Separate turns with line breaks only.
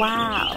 Wow.